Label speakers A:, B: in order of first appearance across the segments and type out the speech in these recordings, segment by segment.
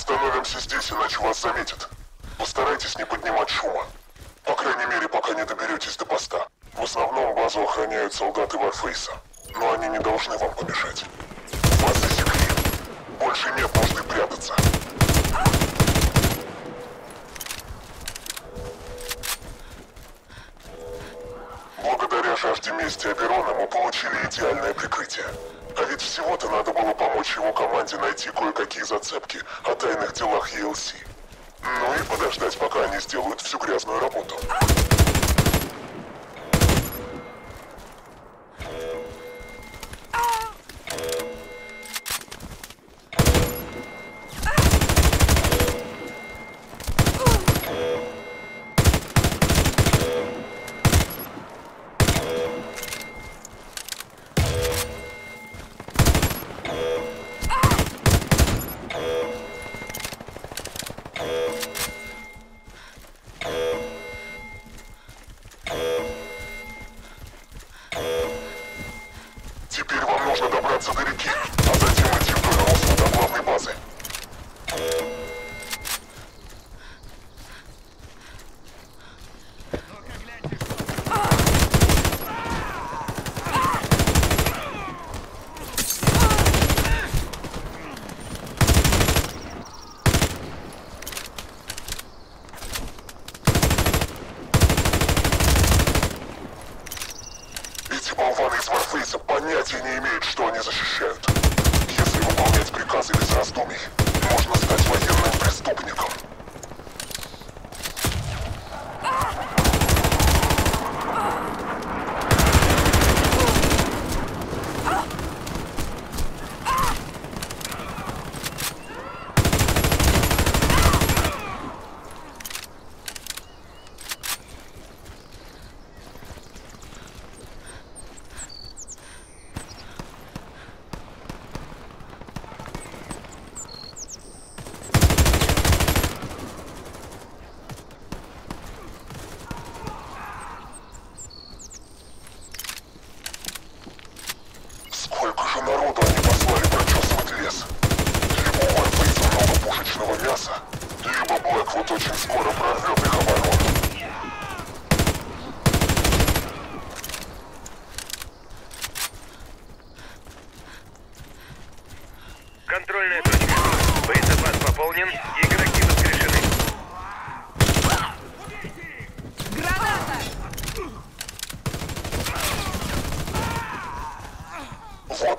A: Остановимся здесь, иначе вас заметят. Постарайтесь не поднимать шума. По крайней мере, пока не доберетесь до поста. В основном базу охраняют солдаты Варфейса. Но они не должны вам помешать. Вас засекли. Больше нет нужды прятаться. Благодаря жажде мести Аберона мы получили идеальное прикрытие. А ведь всего-то надо было помочь его команде найти кое-какие зацепки о тайных делах ELC. Ну и подождать, пока они сделают всю грязную работу. Что они защищают. Если выполнять приказы без раздумий, можно стать военным преступником.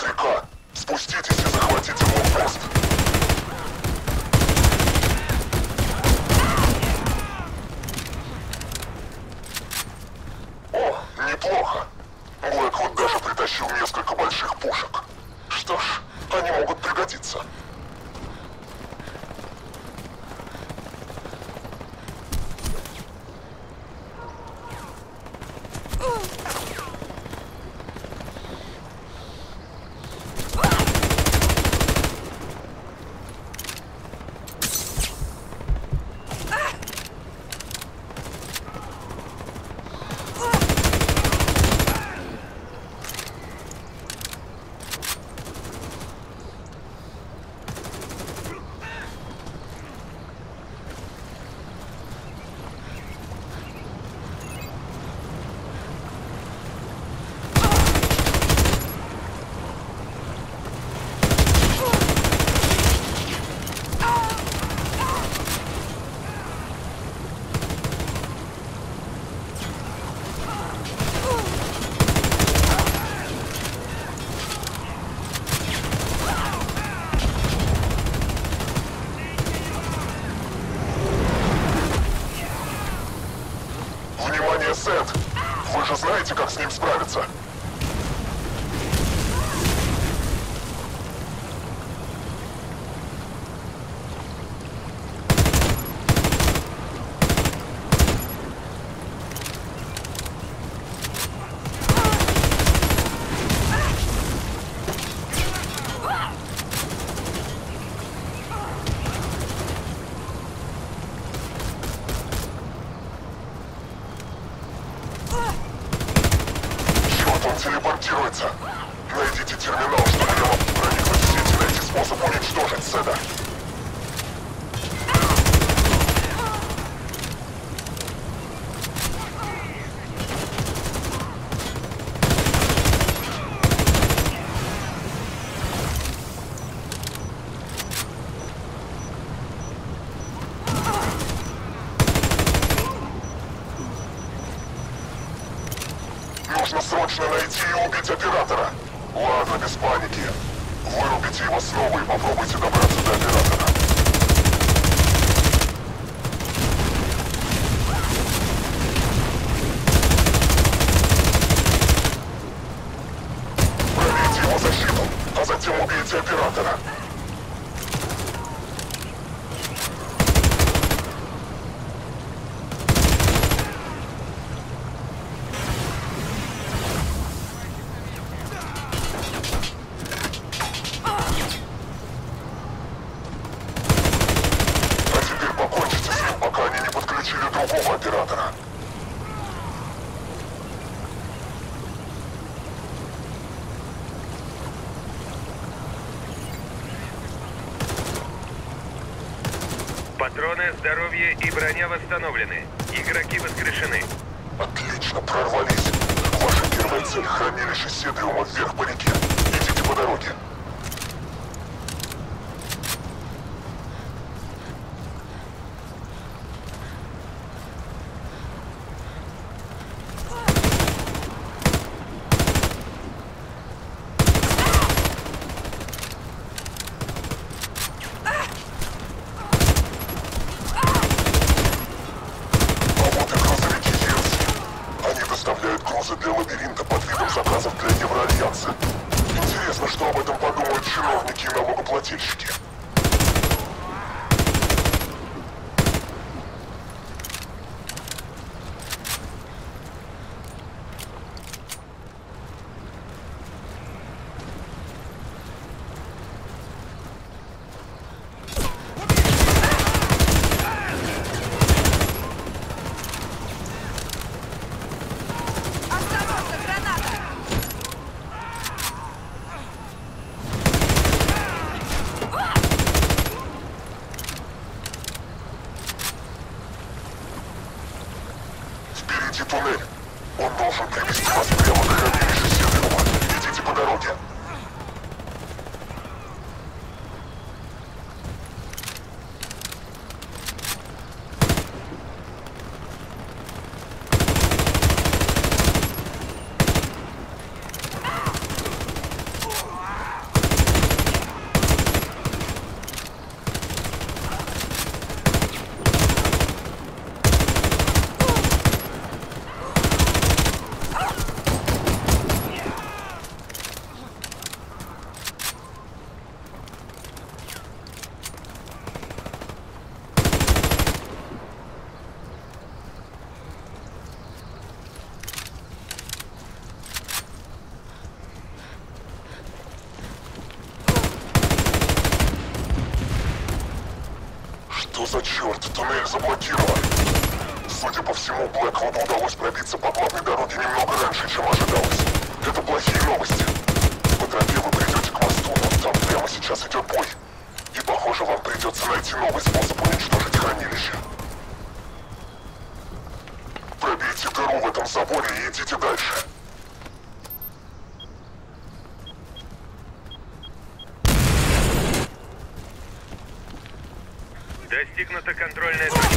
A: Africa. Вы же нужно срочно найти и убить оператора. Ладно, без паники. Вырубите его снова и попробуйте добраться до оператора. Пробейте его защиту, а затем убейте оператора. А теперь покончите с ним, пока они не подключили другого оператора.
B: Патроны, здоровье броня восстановлены. Игроки воскрешены.
A: Отлично, прорвались. Ваша первая цель — хранилище Седриума вверх по реке. Идите по дороге. Что об этом подумают чиновники и налогоплательщики. Туннель. Он должен привести вас прямо к хранилищу Седриума. Идите по дороге. Что за черт? Туннель заблокирован. Судя по всему, Блэквуду удалось пробиться по главной дороге немного раньше, чем ожидалось. Это плохие новости. По тропе вы придете к мосту, но там идет бой. И похоже, вам придется найти новый способ уничтожить хранилище. Пробейте дыру в этом заборе и идите дальше.
B: Достигнута контрольная.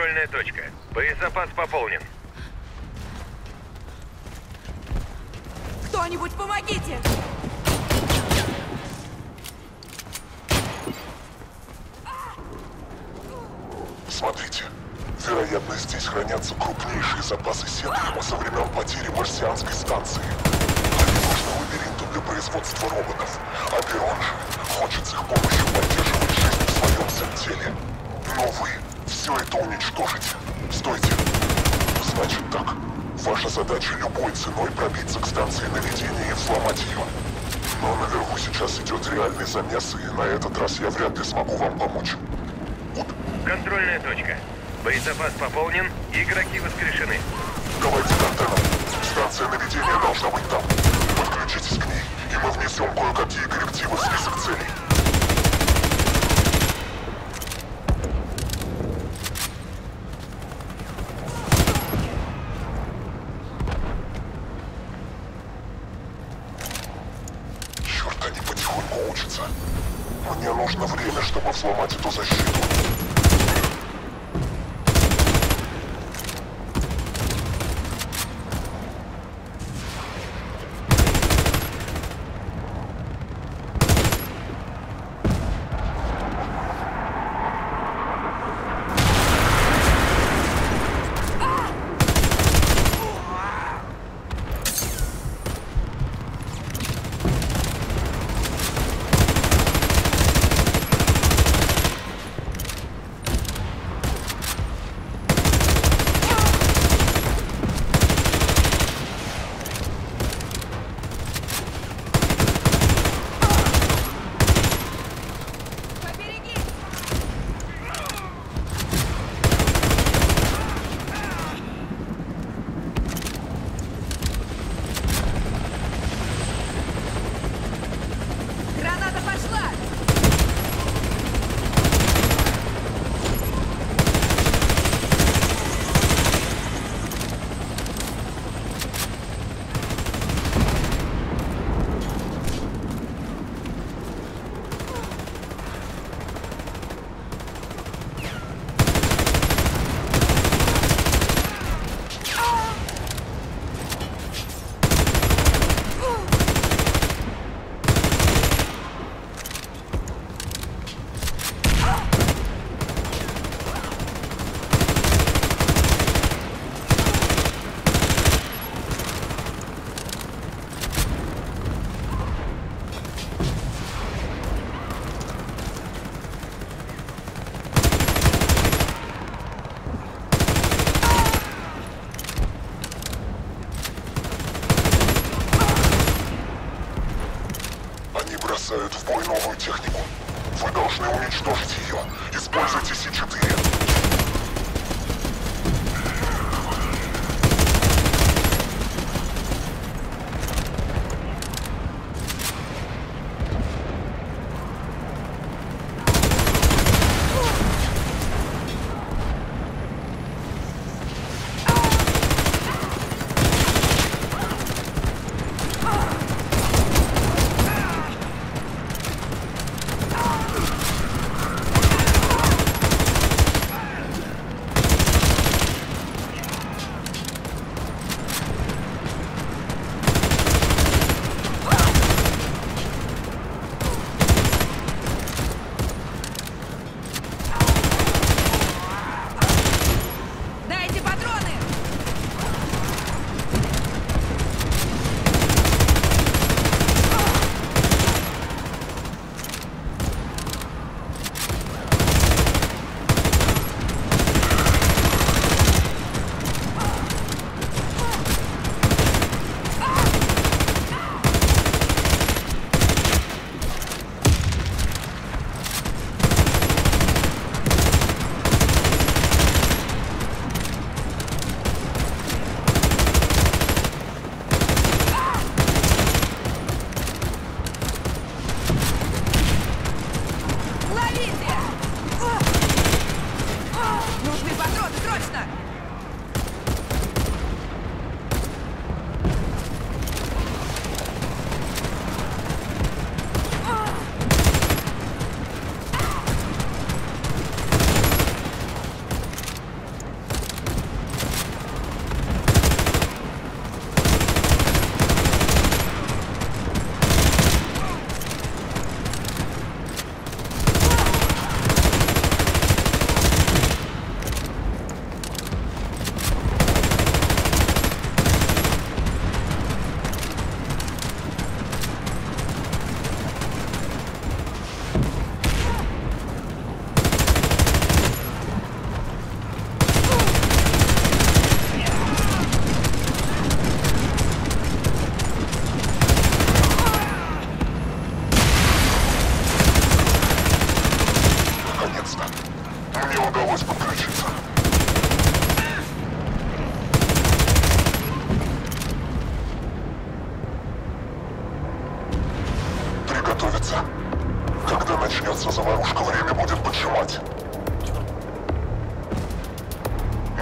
B: Контрольная точка. Боезапас пополнен.
C: Кто-нибудь помогите!
A: Смотрите. Вероятно, здесь хранятся крупнейшие запасы сетриума со времен потери марсианской станции. Они нужны лабиринту для производства роботов. А Перон же хочет с их помощью поддерживать жизнь в своем сеттеле. Но вы все это уничтожите. Стойте. Значит так. Ваша задача любой ценой пробиться к станции наведения и взломать ее. Но наверху сейчас идет реальный замес, и на этот раз я вряд ли смогу вам помочь.
B: Контрольная точка. Боезапас пополнен, игроки воскрешены.
A: Давайте к антеннам. Станция наведения должна быть там. Подключитесь к ней, и мы внесем кое-какие коррективы в список целей. Бросают в бой новую технику. Вы должны уничтожить ее. Используйте Си-4.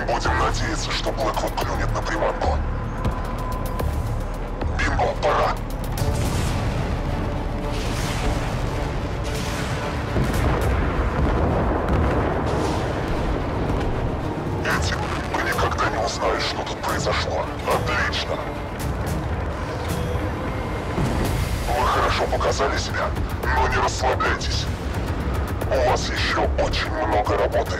A: Будем надеяться, что Блэквуд клюнет на приманку. Бинго, пора. Эти, вы никогда не узнаешь, что тут произошло. Отлично. Вы хорошо показали себя, но не расслабляйтесь. У вас еще очень много работы.